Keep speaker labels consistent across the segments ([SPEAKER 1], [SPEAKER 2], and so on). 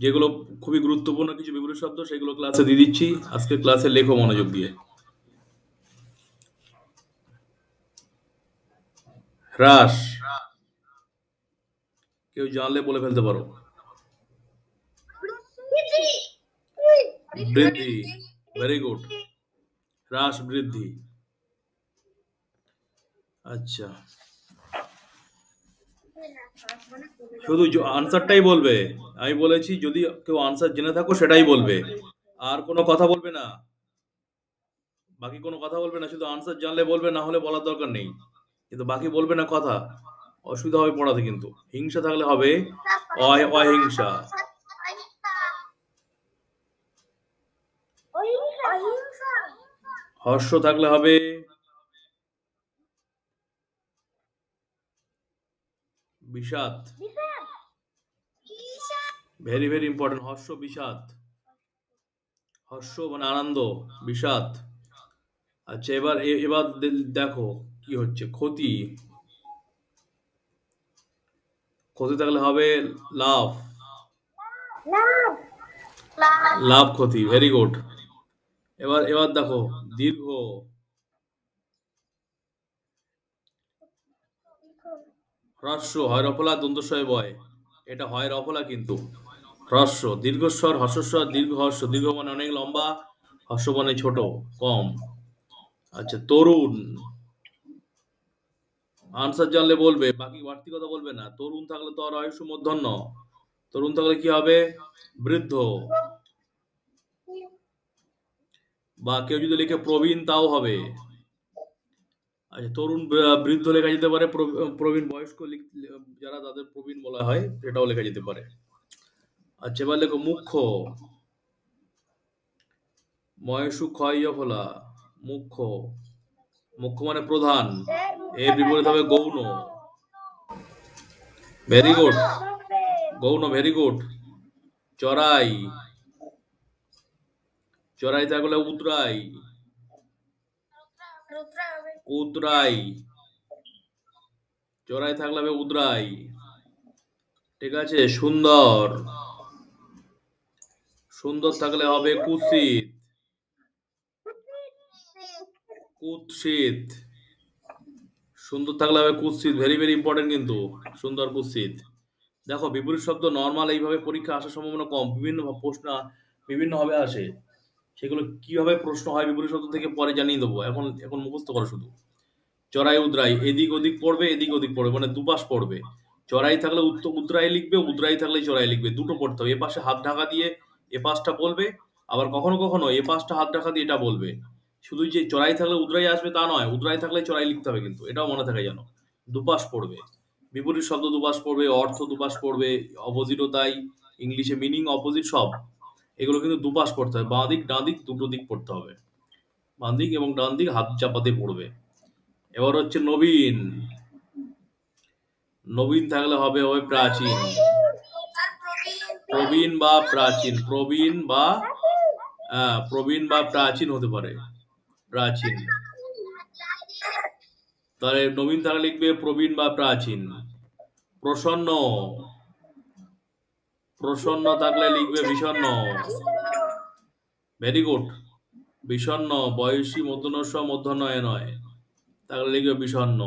[SPEAKER 1] যেগুলো খুবই গুরুত্বপূর্ণ কিছু বিপরীত শব্দ সেগুলো ক্লাসে দিয়ে দিচ্ছি। আজকে ক্লাসে লেখো মনোযোগ দিয়ে। হ্রাস। কেউ জানলে বলে ফেলতে পারো। বৃদ্ধি। ভেরি গুড হ্রাস বৃদ্ধি। আচ্ছা। শুধু আনসারটাই বলবে। আমি বলেছি যদি কেউ আনসার জেনে থাকো সেটাই বলবে। আর কোনো কথা বলবে না। বাকি কোনো কথা বলবে না শুধু আনসার জানলে বলবে না হলে বলার দরকার নেই। কিন্তু বাকি বলবে না কথা অসুবিধা হবে পড়াতে কিন্তু। হিংসা থাকলে হবে অহিংসা। হর্ষ থাকলে হবে বিষাদ। ভেরি ভেরি ইম্পর্টেন্ট হর্ষ বিষাদ। হর্ষ মানে আনন্দ বিষাদ। আচ্ছা এবার এবার দেখো কি হচ্ছে ক্ষতি। ক্ষতি থাকলে হবে লাভ। লাভ। ক্ষতি ভেরি গুড এবার এবার দেখো দীর্ঘ। হ্রস্ব, হয় রফলা দন্তস্বয় বয়। এটা হয় রফলা কিন্তু। হ্রস্ব, দীর্ঘস্বর হর্ষস্বর দীর্ঘ হর্ষ দীর্ঘ মানে অনেক লম্বা হর্ষ মানে ছোট, কম। আচ্ছা তরুণ। আনসার জানলে বলবে, বাকি বাড়তি কথা বলবে না। তরুণ থাকলে তো আর আয়ুষ মধ্যাহ্ন। তরুণ থাকলে কি হবে? বৃদ্ধ। বা কেউ যদি লিখে প্রবীণ, তাও হবে। আচ্ছা তরুণ বৃদ্ধ লেখা যেতে পারে প্রবীণ বয়স্ক যারা তাদের প্রবীণ বলা হয়, সেটাও লেখা যেতে পারে। আচ্ছা এবার লেখো মুখ্য। ময়সু ক্ষয় ফলা, মুখ্য। মুখ্য মানে প্রধান। এর বিপরীত হবে গৌণ। ভেরি গুড গৌণ ভেরি গুড চড়াই। চড়াই থাকলে উতরাই। উতরাই চোরাই থাকলে হবে উতরাই ঠিক আছে? সুন্দর। সুন্দর থাকলে হবে কুৎসিত। কুৎসিত। সুন্দর থাকলে হবে কুৎসিত। ভেরি ভেরি ইম্পর্টেন্ট কিন্তু। সুন্দর কুৎসিত। দেখো, বিপরীত শব্দ নর্মাল এইভাবে পরীক্ষা আসার সম্ভাবনা কম। বিভিন্ন প্রশ্ন বিভিন্নভাবে আসে। সেগুলো কীভাবে প্রশ্ন হয় বিপরীত শব্দ থেকে পরে জানিয়ে দেবো। এখন এখন মুখস্থ করো শুধু। চড়াই উদ্রাই, এদিক ওদিক পড়বে, এদিক ওদিক পড়বে মানে দুপাশ পড়বে। চড়াই থাকলে উদ্রাই লিখবে, উদ্রাই থাকলে চড়াই লিখবে। দুটো পড়তে হবে। এ পাশে হাত ঢাকা দিয়ে এ পাশটা বলবে, আবার কখনো কখনো এ পাশটা হাত ঢাকা দিয়ে এটা বলবে। শুধু যে চড়াই থাকলে উদ্রাই আসবে তা নয়, উদ্রাই থাকলে চড়াই লিখতে হবে কিন্তু। এটাও মনে থাকে যেন। দুপাশ পড়বে। বিপরীত শব্দ দুপাশ পড়বে, অর্থ দুপাশ পড়বে, অপোজিটও তাই। ইংলিশে মিনিং অপোজিট সব। এগুলো কিন্তু দুপাশ পড়তে হবে। বাঁ দিক, ডান দিক, দুটো দিক পড়তে হবে। বাঁ দিক এবং ডান দিক হাত চাপাতে পড়বে। এবার হচ্ছে নবীন। নবীন থাকলে হবে হবে প্রাচীন। প্রবীণ বা প্রাচীন। প্রবীণ বা প্রবীণ বা প্রাচীন হতে পারে। প্রাচীন। তাহলে নবীন থাকলে লিখবে প্রবীণ বা প্রাচীন। প্রসন্ন। প্রসন্ন থাকলে লিখবে বিষণ্ন ভেরি গুড বিষণ্ন বয়সী মধ্যনস্ব মধ্যনয় নয়। তাহলে লিখবে বিষণ্ন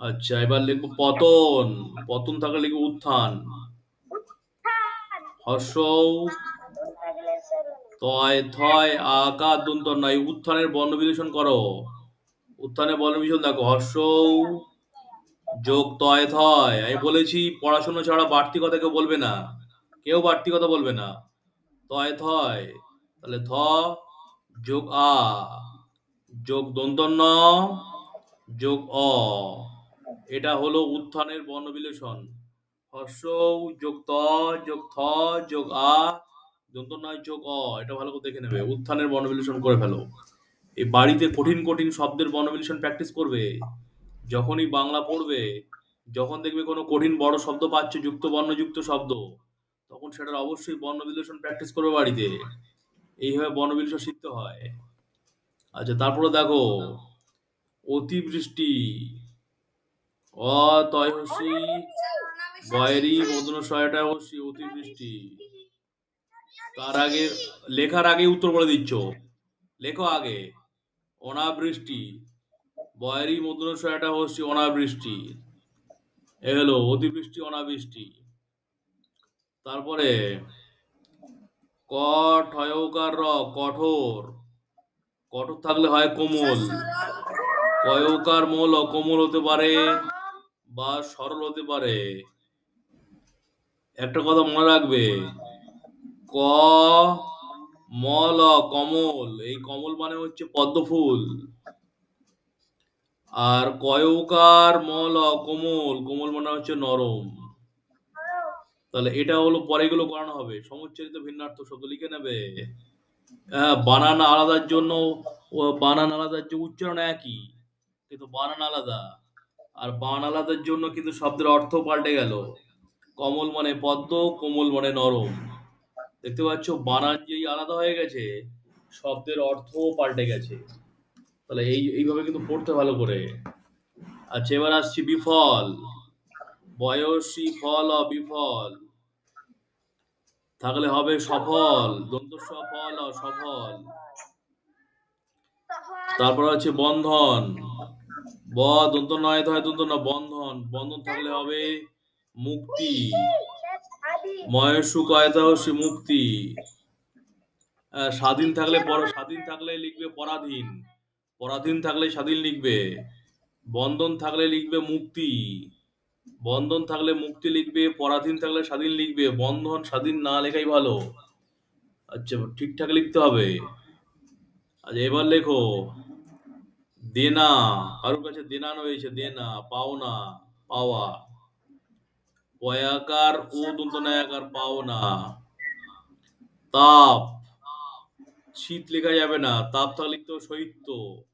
[SPEAKER 1] আচ্ছা এবার লিখব পতন। পতন থাকলে লিখব উত্থান। হর্ষ তয়, থয় আকার দন্ত নয়। উত্থানের বর্ণ বিশ্লেষণ করো। উত্থানের বর্ণ বিশ্লেষণ দেখো। হর্ষ যোগ তয় থয়। আমি বলেছি, পড়াশোনা ছাড়া বাড়তি কথা কেউ বলবে না। কেউ বাড়তি কথা বলবে না। তয় থয়। তাহলে থ যোগ আ। যোগ দন্তন্য। যোগ অ। এটা হলো উত্থানের বর্ণ বিশ্লেষণ হর্ষ যোগ ত, যোগ থ, যোগ আ। দন্ত নয় যোগ অ। এটা ভালো করে দেখে নেবে। উত্থানের বর্ণ বিশ্লেষণ করে ফেলো। এই বাড়িতে কঠিন কঠিন শব্দের বর্ণ বিশ্লেষণ প্র্যাকটিস করবে। যখনই বাংলা পড়বে, যখন দেখবে কোনো কঠিন বড় শব্দ পাচ্ছে, যুক্ত বর্ণযুক্ত শব্দ, তখন সেটার অবশ্যই বর্ণ বিশ্লেষণ প্র্যাকটিস করবে বাড়িতে। এইভাবে বর্ণ বিশ্লেষণ শিখতে হয়। আচ্ছা তারপরে দেখো, অতিবৃষ্টি, অতয়সী বয়েরি মদন সহায়টা হস্যি অতিবৃষ্টি। তার আগে, লেখার আগে উত্তর বলে দিচ্ছ। লেখো আগে। অনাবৃষ্টি বয়েরি মদন সহায়টা হস্যি অনাবৃষ্টি। এ হলো অতিবৃষ্টি, অনাবৃষ্টি। তারপরে ক, ঠয়কার র, কঠোর। কঠোর থাকলে হয় কোমল। কয়কার মোল অকোমল হতে পারে বা সরল হতে পারে। একটা কথা মনে রাখবে, ক, মল কমল এই কমল মানে হচ্ছে পদ্ম ফুল আর কয়কার মল কোমল কোমল মানে হচ্ছে নরম। তাহলে এটা হলো, পরে এগুলো করানো হবে। সমুচ্চারিত ভিন্নার্থ শব্দ লিখে নেবে। হ্যাঁ বানান আলাদার জন্য বানান আলাদার যে উচ্চারণ একই, কিন্তু বানান আলাদা। আর বান আলাদার জন্য কিন্তু শব্দের অর্থ পাল্টে গেল। কমল মানে পদ্ম, কোমল মানে নরম। দেখতে পাচ্ছ, বানান যেই আলাদা হয়ে গেছে, শব্দের অর্থও পাল্টে গেছে। তাহলে এই, এইভাবে কিন্তু পড়তে ভালো করে। আচ্ছা এবার আসছি বিফল। বয়সী ফল বিফল থাকলে হবে সফল। দন্ত সফল সফল তারপর হচ্ছে বন্ধন। ব, দন্ত নয় হয় দন্ত না বন্ধন। বন্ধন থাকলে হবে মুক্তি। ময়সু কয়তা হচ্ছে মুক্তি স্বাধীন থাকলে পর, স্বাধীন থাকলে লিখবে পরাধীন। পরাধীন থাকলে স্বাধীন লিখবে, বন্ধন থাকলে লিখবে মুক্তি, বন্ধন থাকলে মুক্তি লিখবে, পরাধীন থাকলে স্বাধীন লিখবে, বন্ধন স্বাধীন না লেখাই ভালো। আচ্ছা ঠিকঠাক লিখতে হবে। আচ্ছা এবার লেখো। দেনা, কারোর কাছে দেনা রয়েছে? দেনা, পাওনা, পাওয়া। পয়াকার ও দন্ত নায়াকার পাওনা। তাপ। শীত লেখা যাবে না, তাপ থাকলে লিখতে হবে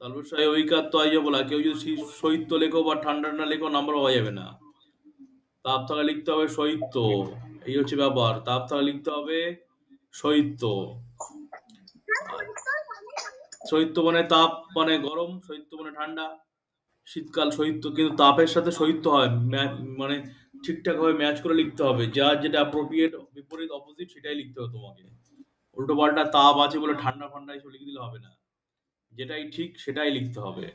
[SPEAKER 1] তারপর ঐকার তো আইয়া বলা, কেউ যদি শৈত্য লেখো বা ঠান্ডা না লেখো নাম্বার হওয়া যাবে না। তাপ থাকা লিখতে হবে শৈত্য এই হচ্ছে ব্যাপার তাপ থাকা লিখতে হবে শৈত্য শৈত্য মানে তাপ মানে গরম শৈত্য মানে ঠান্ডা। শীতকাল শৈত্য কিন্তু তাপের সাথে শৈত্য হয় মানে ঠিকঠাক ভাবে ম্যাচ করে লিখতে হবে। যার যেটা অ্যাপ্রোপ্রিয়েট বিপরীত অপোজিট সেটাই লিখতে হবে তোমাকে। উল্টো পাল্টা তাপ আছে বলে ঠান্ডা ফান্ডা এসব লিখে দিলে হবে না। যেটাই ঠিক, সেটাই লিখতে হবে।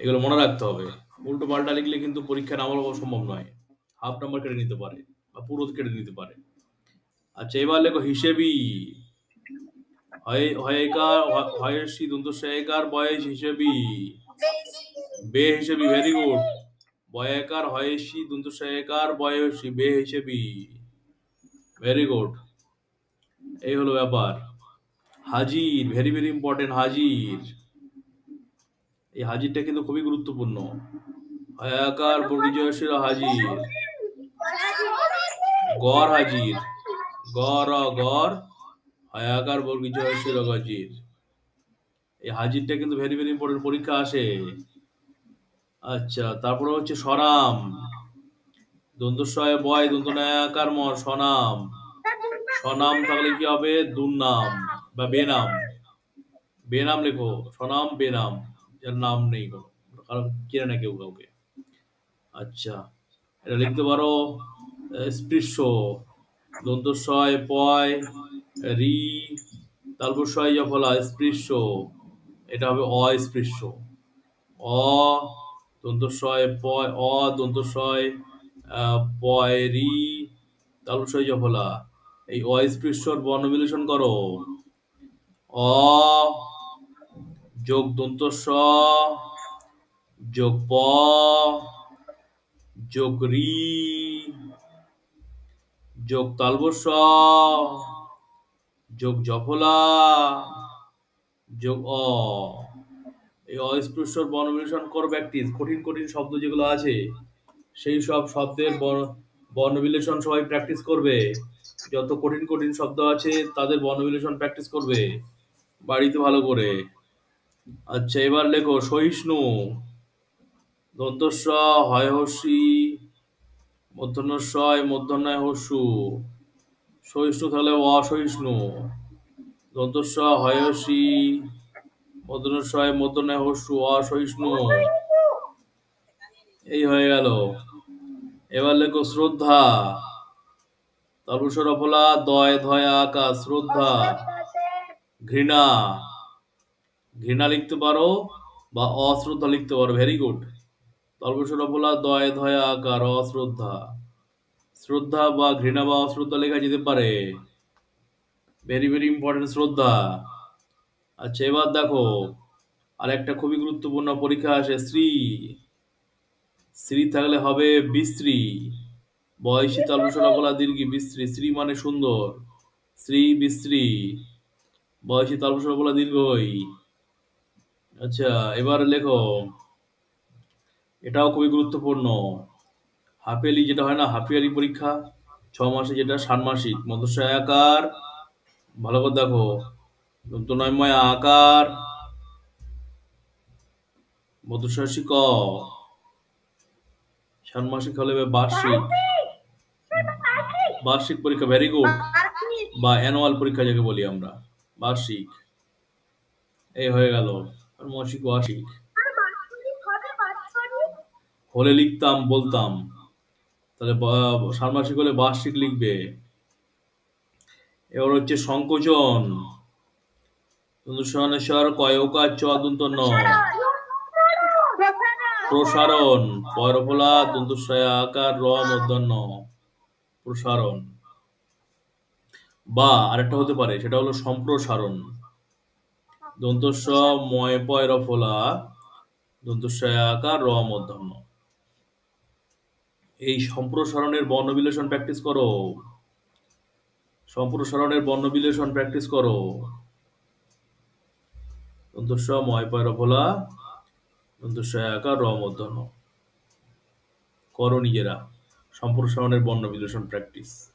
[SPEAKER 1] এগুলো মনে রাখতে হবে। উল্টো পাল্টা লিখলে কিন্তু পরীক্ষা নামার সম্ভব নয়। হাফ নাম্বার কেটে নিতে পারে বা পুরো কেটে নিতে পারে। আচ্ছা এবার লেখো হিসেবি। হয়কার, হয়েসি দন্ত সহায়কার বয়স হিসেবি। বে হিসেবি ভেরি গুড বয়াকার, হয়েসি দন্ত সহায়কার বয়সী, বে হিসেবি। ভেরি গুড এই হলো ব্যাপার। হাজির ভেরি ভেরি ইম্পর্টেন্ট হাজির। এই হাজিরটা কিন্তু খুবই গুরুত্বপূর্ণ। হয়াকার পরিচয়শীল হাজির। গড় হাজির। গড় গড়। হয়াকার বর্গীজয়শীল হাজির। এই হাজিরটা কিন্তু ভেরি ভেরি ইম্পর্টেন্ট পরীক্ষা আসে। আচ্ছা তারপরে হচ্ছে সরাম দন্তস্বয় বয় দন্ত নায়াকার মর, সনাম। সনাম তাহলে কি হবে? দুর্নাম। বা বেনাম। বেনাম লেখো স্বনাম বেনাম যার নাম নেই কোনো। কারণ কিনে না কেউ কাউকে। আচ্ছা এটা লিখতে পারো স্পৃশ্য। দন্তস্বয় পয়, রি তারপর সয় ফলা স্পৃশ্য। এটা হবে অস্পৃশ্য। অ দন্তস্বয় পয়, অ দন্তস্বয় পয়, রি তারপর সয় ফলা এই অস্পৃশ্যর বর্ণ বিলেষণ করো। অ, যোগ দন্ত স যোগ প, যোগ রি, যোগ তালবস যোগ জফলা, যোগ অ। এই অস্পৃশ্যর বর্ণবিলেষণ কর প্র্যাকটিস কঠিন কঠিন শব্দ যেগুলো আছে, সেই সব শব্দের বর্ণবিলেষণ সবাই প্র্যাকটিস করবে। যত কঠিন কঠিন শব্দ আছে, তাদের বর্ণবিলেষণ প্র্যাকটিস করবে। বাড়িতে ভালো করে। আচ্ছা এবার লেখো, সহিষ্ণু দন্তস্ব হয় হসি মধ্যন্বয় মধ্যন্বয় হস্যু, সহিষ্ণু তাহলে অসহিষ্ণু দন্তস্ব হয়সি মধ্যন্বয় মধ্যন্বয় হস্যু, অসহিষ্ণু। এই হয়ে গেল। এবার লেখো, শ্রদ্ধা, তারপর সরফলা, দয়, ধয় আকা শ্রদ্ধা। ঘৃণা। ঘৃণা লিখতে পারো বা অশ্রদ্ধা লিখতে পারো। ভেরি গুড তারপর সরফলা দয় ধয় আকার, অশ্রদ্ধা। শ্রদ্ধা বা ঘৃণা বা অশ্রদ্ধা লেখা যেতে পারে। ভেরি ভেরি ইম্পর্টেন্ট শ্রদ্ধা। আচ্ছা এবার দেখো আর একটা খুবই গুরুত্বপূর্ণ পরীক্ষা আসে শ্রী। শ্রী থাকলে হবে বিশ্রী। বয়সী তালবসরা বলা দীর্ঘি বিশ্রী। শ্রী মানে সুন্দর। শ্রী বিশ্রী। বয়সী তালবসরা বলা দীর্ঘই আচ্ছা এবার লেখো। এটাও খুবই গুরুত্বপূর্ণ। হাফিয়ালি যেটা হয় না, হাফিয়ালি পরীক্ষা, ছ মাসে যেটা ষান্মাসিক মধ্যশয় আকার, ভালো করে দেখো। দন্তনয়ময় আকার মধ্যশয় ক। ষান্মাসিক হলে বার্ষিক। বার্ষিক পরীক্ষা ভেরি গুড বা অ্যানুয়াল পরীক্ষা যাকে বলি আমরা। বার্ষিক। এই হয়ে গেল। মাসিক বার্ষিক। হলে লিখতাম, বলতাম। তাহলে ষান্মাসিক হলে বার্ষিক লিখবে। এবার হচ্ছে সংকোচন। সহনেশ্বর কয়কার চদন্ত ন প্রসারণ। পয়রফলা দন্তস্বয় আকার, র মধ্যাহ্ন প্রসারণ। বা আরেকটা হতে পারে, সেটা হলো সম্প্রসারণ। দন্তস্ব ময় পয়রফলা দন্তস্বয় আকার র মধ্যাহ্ন। এই সম্প্রসারণের বর্ণবিলেষণ প্র্যাকটিস করো। সম্প্রসারণের বর্ণবিলেষণ প্র্যাকটিস করো। দন্তস্ব ময় পয়রফলা দন্তস্বয় আকার র মধ্যাহ্ন। করো নিজেরা, সম্প্রসারণের বর্ণ বিশ্লেষণ প্র্যাকটিস